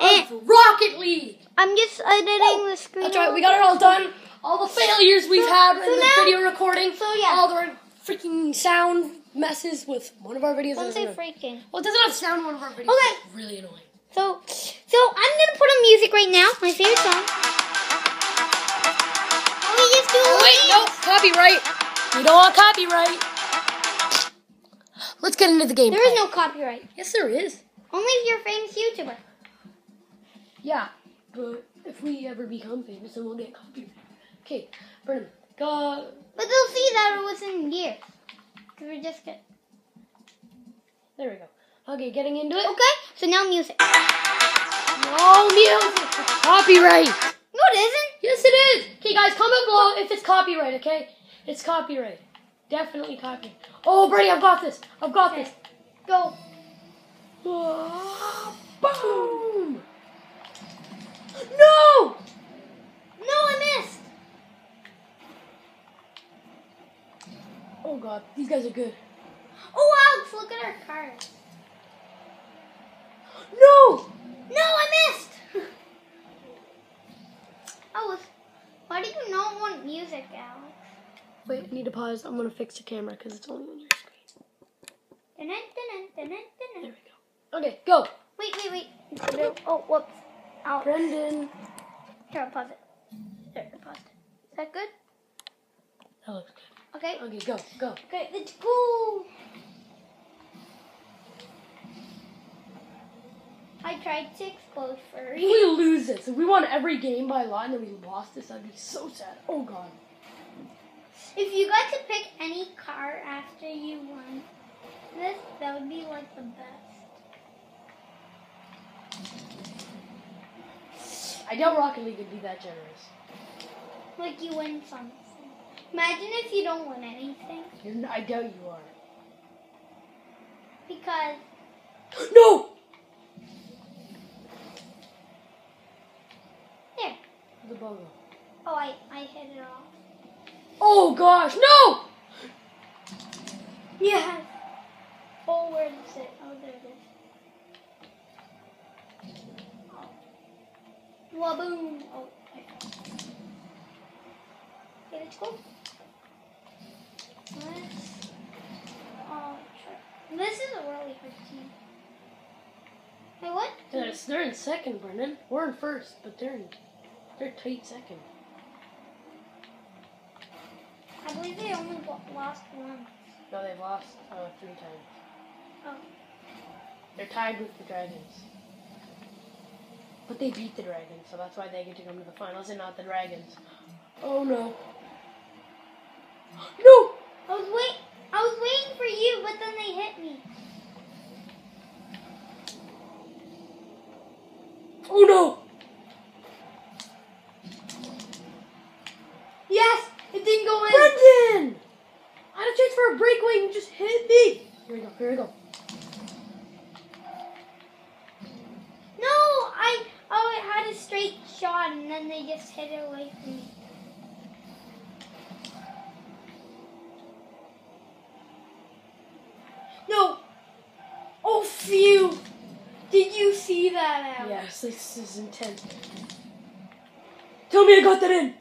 And of eh. Rocket League. I'm just editing the oh, screen. That's right. We got it all done. All the failures we've So- had so in the now- video recording. so yeah. All the freaking sound messes with one of our videos. Don't say freaking. Well, it doesn't have sound in one of our videos. Okay. It's really annoying. So, so I'm gonna put on music right now. My favorite song. We just do oh, wait, no copyright. We don't want copyright. Let's get into the game. There is no copyright. Yes, there is. Only if you're a famous YouTuber. Yeah, but if we ever become famous, then we'll get copyright. Okay, Brennan, go. But they'll see that it was in years. Cause we're just good. There we go. Okay, getting into it. Okay. So now music. No music. Copyright. No, it isn't. Yes, it is. Okay, guys, comment below if it's copyright. Okay, it's copyright. Definitely copyright. Oh, Brady, I've got this. I've got this. Go. Ah, boom. No. No, I missed. Oh God, these guys are good. Oh, Alex, look at our card. No. No, I missed. Was. Why do you not want music, Alex? Wait, I need to pause. I'm gonna fix the camera because it's only on your screen. Dun, dun, dun, dun, dun, There we go. Okay, go. Wait, wait, wait. No, Oh, whoops. Ow. Brendan. Here, I'll pause it. There, I paused it. Is that good? That looks good. Okay. Okay, go, go. Okay, let's go. I tried to explode Fury. we lose this, if we won every game by a lot and then we lost this, I'd be so sad. Oh God. If you got to pick any car after you won this, that would be like the best. I doubt Rocket League would be that generous. Like you win something. Imagine if you don't win anything. You're n- I doubt you are. Because No! there. The ball. Oh, I I hit it off. Oh gosh, no! Yeah. Oh, where is it? Oh, there it is. Waboom. Oh. I fell. Okay, let's go. Let's. Oh, try. This is a really hard team. Wait, what? They're, they're in second, Brendan. We're in first, but they're in they're tight second. I believe they only lost one. No, they've lost uh, three times. Oh. They're tied with the Dragons. But they beat the Dragons, so that's why they get to come to the finals and not the Dragons. Oh no. No! I was wait. I was waiting for you, but then they hit me. Oh no! Yes, it didn't go in. Brendan! I had a chance for a breakaway and you just hit me! Here we go, here we go. No, I oh I had a straight shot just hit it away from me. No. Oh phew. Did you see that out? Yes, this is intense. Tell me I got that in!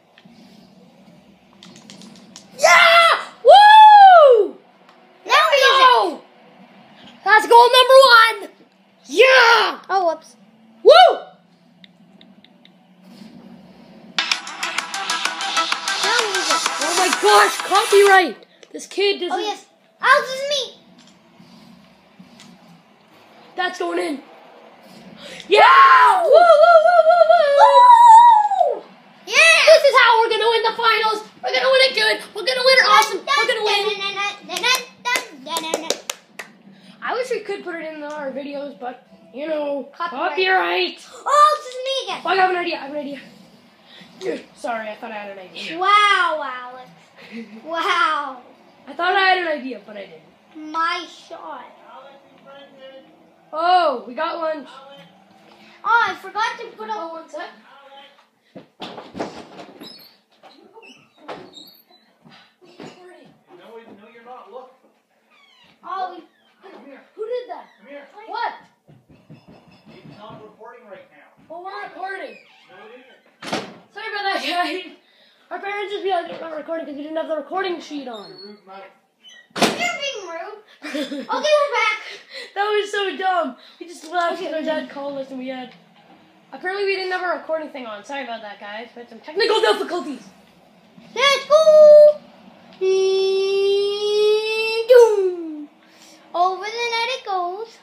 My gosh, copyright! This kid doesn't. Oh yes. Oh, Alex is me. That's going in. Yeah! Woo, woo, woo, woo, woo! Yeah. This is how we're gonna win the finals. We're gonna win it good. We're gonna win it awesome. We're gonna win. I wish we could put it in our videos, but you know, Copyright. copyright. Oh, this is me again. Oh, I have an idea. I have an idea. Sorry, I thought I had an idea. Wow, Alex. Wow. I thought I had an idea, but I didn't. My shot. Oh, we got one. Oh, I forgot to put Oh, up. one sec. No, no, you're not. Look. Oh, Come here. Who did that? Come here. What? He's not reporting right now. we're not recording because you didn't have the recording sheet on. You're being rude. Okay, we're back. That was so dumb. We just left because our dad called us and we had. Apparently, we didn't have a recording thing on. Sorry about that, guys. We had some technical difficulties. Let's go. Over the net it goes.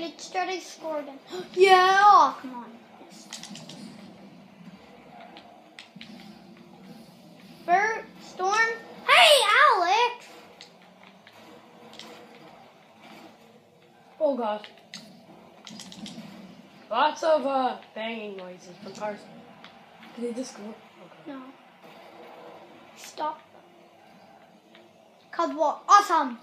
Let's try to score yeah, oh, come on. Bert, Storm. Hey, Alex. Oh gosh. Lots of uh, banging noises from cars. Did they just go? Okay. No. Stop. Cause we're awesome.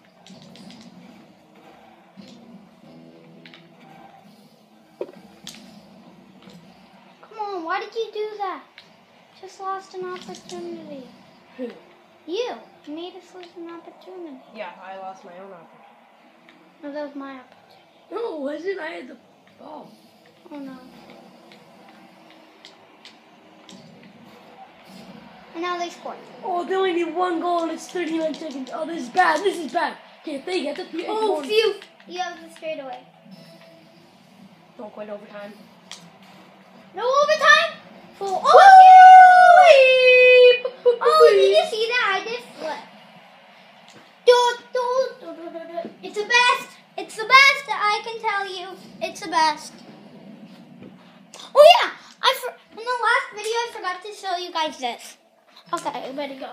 Did you do that? Just lost an opportunity. Who? You made us lose an opportunity. Yeah, I lost my own opportunity. No, that was my opportunity. No, it wasn't. I had the ball. Oh no. And now they scored. Oh, they only need one goal and it's 39 seconds. Oh, this is bad. This is bad. Okay, they get the PA Oh, phew! You have the straightaway. Don't quit overtime. No overtime? Full. Oh, oh, did you see that? I did flip. It's the best. It's the best. I can tell you. It's the best. Oh yeah, I for, in the last video I forgot to show you guys this. Okay, ready to go.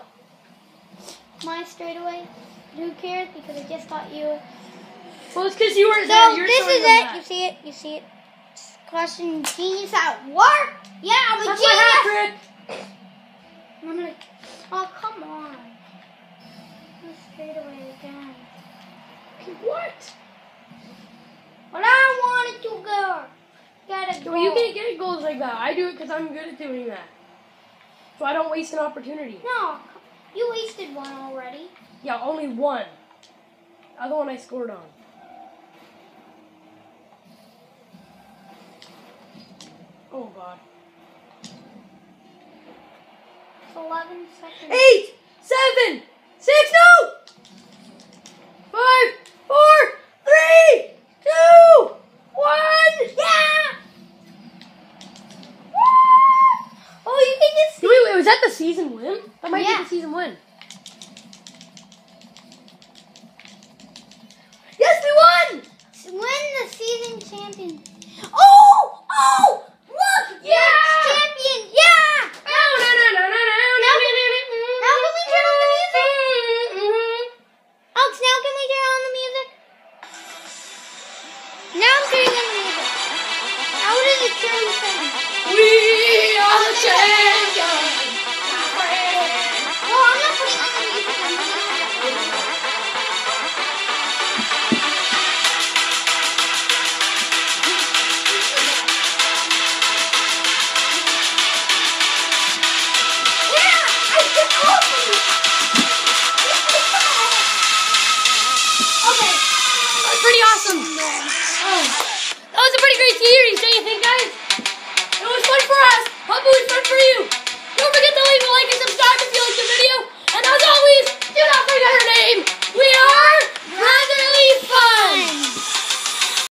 My straightaway. Who cares? Because I just got you. Well, it's because you were So there. You're this is it. that. You see it. You see it. Question genius at work. Yeah, I'm a That's genius. my hat. I'm gonna. Oh come on. Straight away again. What? But I wanted to go. Gotta go. Well, you can't get goals like that. I do it because I'm good at doing that. So I don't waste an opportunity. No, you wasted one already. Yeah, only one. The other one I scored on. God. It's 11 seconds. Eight, seven, six, no! Five, four, three, two, one! Yeah! Oh, you can just see. Wait, wait, was that the season win? That might Yeah. be the season win. Yes, we won! Win the season champion. Okay. That was pretty awesome. Oh. That was a pretty great series, don't you think, guys? It was fun for us. Hope it was fun for you. Don't forget to leave a like and subscribe if you liked the video. And as always, do not forget her name. We are Brotherly Fun.